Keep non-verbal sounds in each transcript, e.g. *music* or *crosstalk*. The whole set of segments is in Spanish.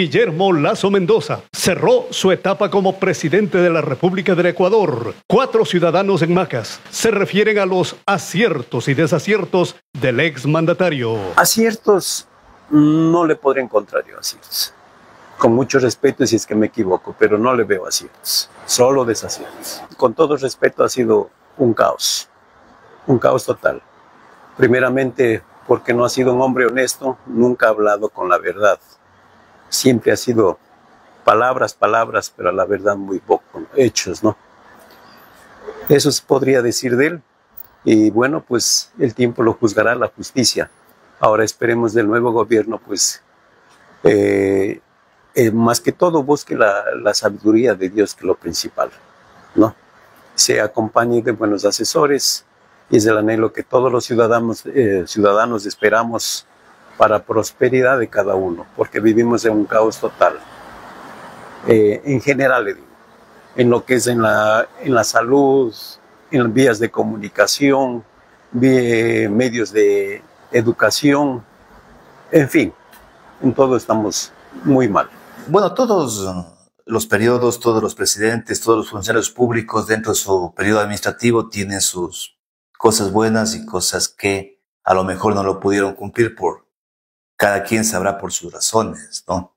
Guillermo Lazo Mendoza cerró su etapa como presidente de la República del Ecuador. Cuatro ciudadanos en Macas se refieren a los aciertos y desaciertos del ex mandatario. Aciertos no le podré encontrar yo aciertos. Con mucho respeto si es que me equivoco, pero no le veo aciertos, solo desaciertos. Con todo respeto ha sido un caos, un caos total. Primeramente porque no ha sido un hombre honesto, nunca ha hablado con la verdad. Siempre ha sido palabras, palabras, pero a la verdad muy poco, hechos, ¿no? Eso se podría decir de él. Y bueno, pues el tiempo lo juzgará la justicia. Ahora esperemos del nuevo gobierno, pues, eh, eh, más que todo busque la, sabiduría de Dios, que es lo principal, ¿no? Se acompañe de buenos asesores, y es el anhelo que todos los ciudadanos, eh, ciudadanos esperamos para prosperidad de cada uno, porque vivimos en un caos total. Eh, en general, le digo, en lo que es en la, en la salud, en vías de comunicación, medios de educación, en fin, en todo estamos muy mal. Bueno, todos los periodos, todos los presidentes, todos los funcionarios públicos dentro de su periodo administrativo tienen sus cosas buenas y cosas que a lo mejor no lo pudieron cumplir por cada quien sabrá por sus razones, ¿no?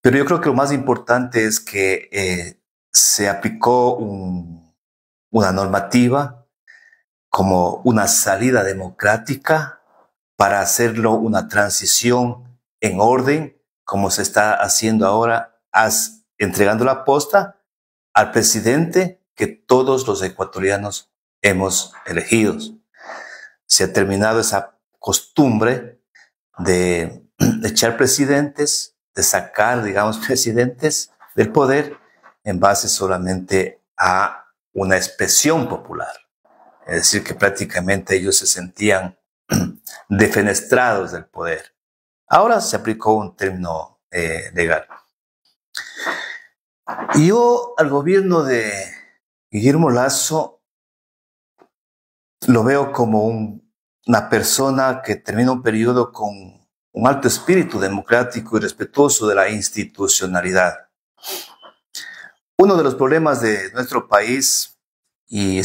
Pero yo creo que lo más importante es que eh, se aplicó una normativa como una salida democrática para hacerlo una transición en orden, como se está haciendo ahora, entregando la posta al presidente que todos los ecuatorianos hemos elegido. Se ha terminado esa costumbre de, echar presidentes, de sacar, digamos, *laughs* presidentes del poder en base solamente a una expresión popular. Es decir, que prácticamente ellos se sentían *clears throat* defenestrados del poder. Ahora se aplicó un término eh, legal. Yo al gobierno de Guillermo Lazo lo veo como una persona que termina un periodo con un alto espíritu democrático y respetuoso de la institucionalidad. Uno de los problemas de nuestro país y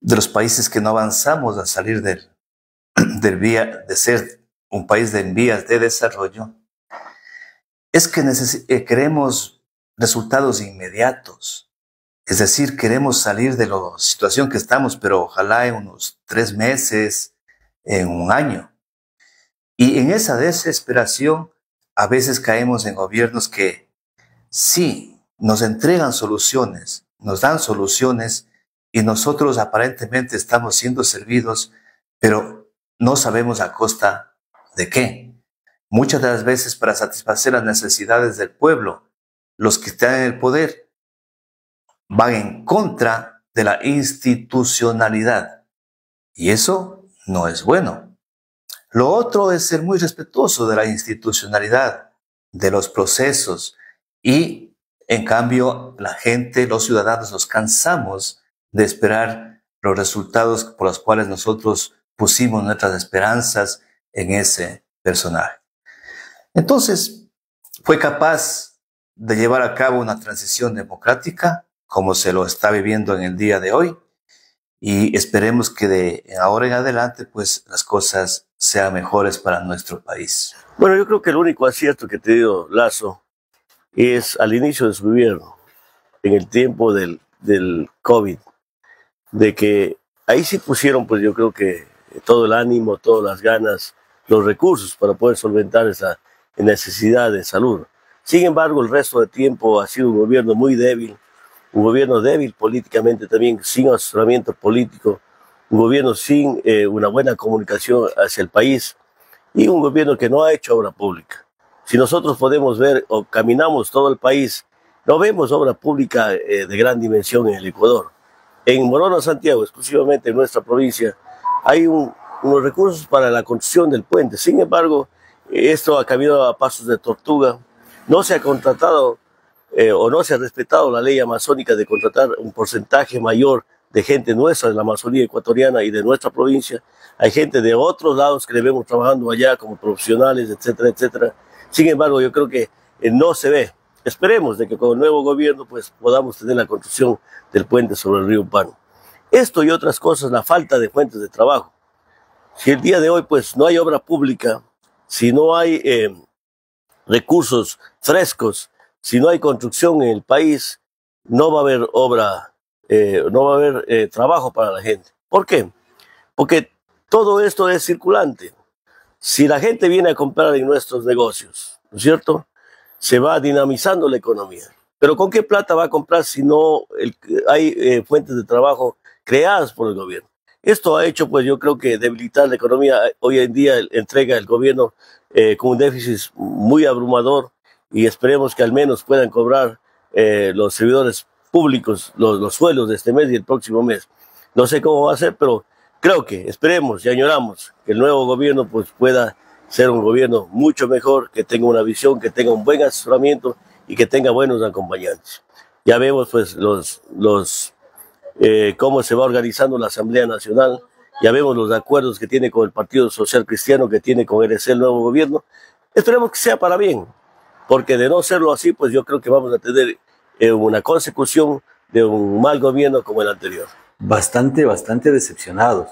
de los países que no avanzamos a salir del, *clears throat* del vía, de ser un país de vías de desarrollo es que eh, queremos resultados inmediatos. Es decir, queremos salir de la situación que estamos, pero ojalá en unos tres meses, en un año. Y en esa desesperación, a veces caemos en gobiernos que sí nos entregan soluciones, nos dan soluciones y nosotros aparentemente estamos siendo servidos, pero no sabemos a costa de qué. Muchas de las veces para satisfacer las necesidades del pueblo, los que están en el poder van en contra de la institucionalidad. Y eso no es bueno. Lo otro es ser muy respetuoso de la institucionalidad, de los procesos y, en cambio, la gente, los ciudadanos nos cansamos de esperar los resultados por los cuales nosotros pusimos nuestras esperanzas en ese personaje. Entonces, fue capaz de llevar a cabo una transición democrática como se lo está viviendo en el día de hoy. Y esperemos que de ahora en adelante, pues las cosas sean mejores para nuestro país. Bueno, yo creo que el único acierto que te dio Lazo es al inicio de su gobierno, en el tiempo del, del COVID, de que ahí sí pusieron, pues yo creo que todo el ánimo, todas las ganas, los recursos para poder solventar esa necesidad de salud. Sin embargo, el resto del tiempo ha sido un gobierno muy débil, un gobierno débil políticamente también, sin asesoramiento político, un gobierno sin eh, una buena comunicación hacia el país y un gobierno que no ha hecho obra pública. Si nosotros podemos ver o caminamos todo el país, no vemos obra pública eh, de gran dimensión en el Ecuador. En Morona, Santiago, exclusivamente en nuestra provincia, hay unos recursos para la construcción del puente. Sin embargo, esto ha caminado a pasos de tortuga. No se ha contratado eh, o no se ha respetado la ley amazónica de contratar un porcentaje mayor de gente nuestra de la Amazonía ecuatoriana y de nuestra provincia. Hay gente de otros lados que le vemos trabajando allá como profesionales, etcétera, etcétera. Sin embargo, yo creo que eh, no se ve. Esperemos de que con el nuevo gobierno pues podamos tener la construcción del puente sobre el río Pano. Esto y otras cosas, la falta de fuentes de trabajo. Si el día de hoy pues no hay obra pública, si no hay eh, recursos frescos, si no hay construcción en el país, no va a haber obra, eh, no va a haber eh, trabajo para la gente. ¿Por qué? Porque todo esto es circulante. Si la gente viene a comprar en nuestros negocios, ¿no es cierto? Se va dinamizando la economía. Pero ¿con qué plata va a comprar si no hay eh, fuentes de trabajo creadas por el gobierno? Esto ha hecho, pues yo creo que debilitar la economía. Hoy en día entrega el gobierno con un déficit muy abrumador y esperemos que al menos puedan cobrar eh, los servidores públicos los, los, suelos de este mes y el próximo mes. No sé cómo va a ser, pero creo que esperemos y añoramos que el nuevo gobierno pues, pueda ser un gobierno mucho mejor, que tenga una visión, que tenga un buen asesoramiento y que tenga buenos acompañantes. Ya vemos pues los, los eh, cómo se va organizando la Asamblea Nacional, ya vemos los acuerdos que tiene con el Partido Social Cristiano, que tiene con el, el nuevo gobierno. Esperemos que sea para bien, porque de no serlo así, pues yo creo que vamos a tener eh, una consecución de un mal gobierno como el anterior. Bastante, bastante decepcionados.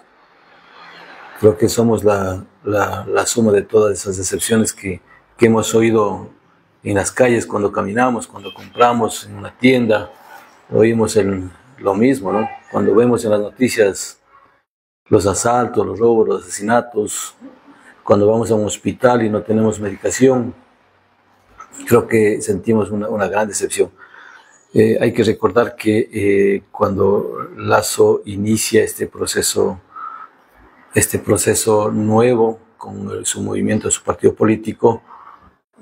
Creo que somos la, la, la suma de todas esas decepciones que, que hemos oído en las calles cuando caminamos, cuando compramos en una tienda, oímos el, lo mismo, ¿no? Cuando vemos en las noticias los asaltos, los robos, los asesinatos, cuando vamos a un hospital y no tenemos medicación, creo que sentimos una, una gran decepción. Eh, hay que recordar que eh, cuando Lazo inicia este proceso, este proceso nuevo con su movimiento, su partido político,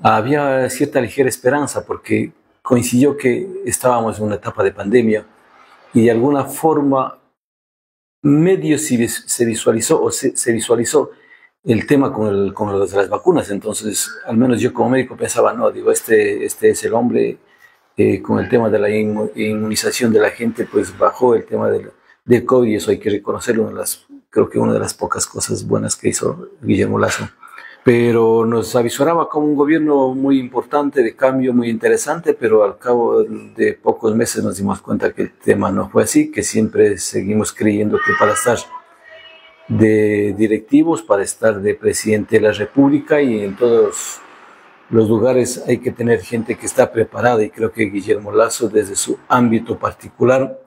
había cierta ligera esperanza porque coincidió que estábamos en una etapa de pandemia y de alguna forma medio se visualizó o se, se visualizó el tema con, el, con las vacunas. Entonces, al menos yo como médico pensaba, no, digo, este, este es el hombre eh, con el tema de la inmunización de la gente, pues bajó el tema del, del COVID eso hay que reconocerlo, una las, creo que una de las pocas cosas buenas que hizo Guillermo Lazo. Pero nos avisoraba como un gobierno muy importante, de cambio muy interesante, pero al cabo de pocos meses nos dimos cuenta que el tema no fue así, que siempre seguimos creyendo que para estar de directivos para estar de presidente de la República y en todos los lugares hay que tener gente que está preparada y creo que Guillermo Lazo desde su ámbito particular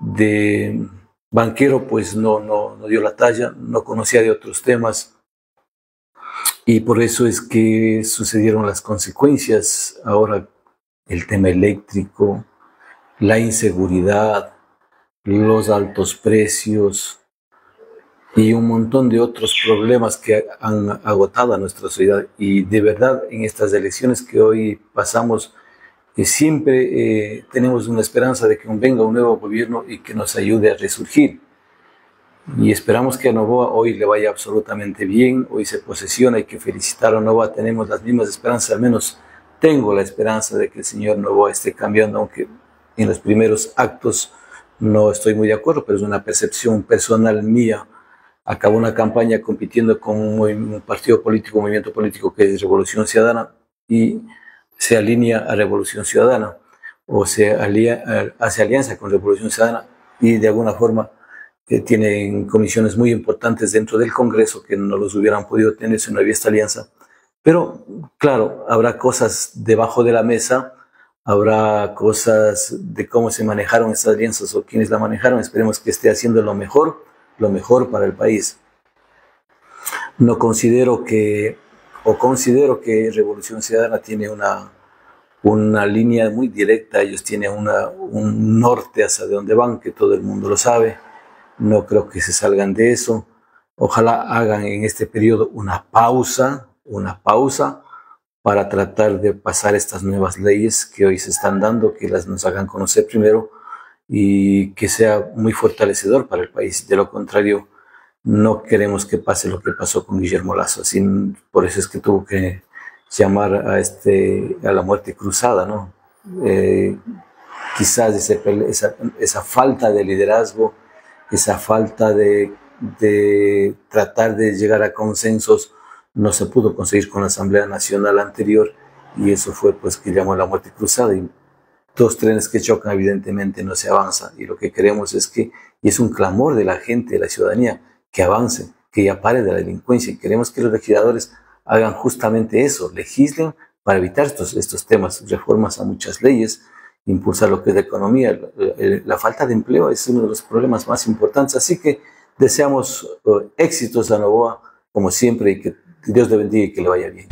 de banquero pues no, no, no dio la talla, no conocía de otros temas y por eso es que sucedieron las consecuencias. Ahora el tema eléctrico, la inseguridad, los altos precios, y un montón de otros problemas que han agotado a nuestra sociedad. Y de verdad, en estas elecciones que hoy pasamos, eh, siempre eh, tenemos una esperanza de que venga un nuevo gobierno y que nos ayude a resurgir. Y esperamos que a Novoa hoy le vaya absolutamente bien, hoy se posesiona, hay que felicitar a Novoa, tenemos las mismas esperanzas, al menos tengo la esperanza de que el señor Novoa esté cambiando, aunque en los primeros actos no estoy muy de acuerdo, pero es una percepción personal mía acabó una campaña compitiendo con un, partido político, un movimiento político que es Revolución Ciudadana y se alinea a Revolución Ciudadana o se alía, hace alianza con Revolución Ciudadana y de alguna forma eh, tienen comisiones muy importantes dentro del Congreso que no los hubieran podido tener si no había esta alianza. Pero claro, habrá cosas debajo de la mesa, habrá cosas de cómo se manejaron estas alianzas o quiénes la manejaron. Esperemos que esté haciendo lo mejor lo mejor para el país. No considero que, o considero que Revolución Ciudadana tiene una, una línea muy directa, ellos tienen una, un norte hacia donde van, que todo el mundo lo sabe. No creo que se salgan de eso. Ojalá hagan en este periodo una pausa, una pausa para tratar de pasar estas nuevas leyes que hoy se están dando, que las nos hagan conocer primero y que sea muy fortalecedor para el país. De lo contrario, no queremos que pase lo que pasó con Guillermo Lazo. Así, por eso es que tuvo que llamar a, este, a la muerte cruzada, ¿no? Eh, quizás esa, esa, falta de liderazgo, esa falta de, de, tratar de llegar a consensos no se pudo conseguir con la Asamblea Nacional anterior y eso fue pues que llamó la muerte cruzada y dos trenes que chocan evidentemente no se avanza y lo que queremos es que, y es un clamor de la gente, de la ciudadanía, que avance, que ya pare de la delincuencia y queremos que los legisladores hagan justamente eso, legislen para evitar estos, estos temas, reformas a muchas leyes, impulsar lo que es la economía. La, falta de empleo es uno de los problemas más importantes, así que deseamos uh, éxitos a Novoa, como siempre, y que Dios le bendiga y que le vaya bien.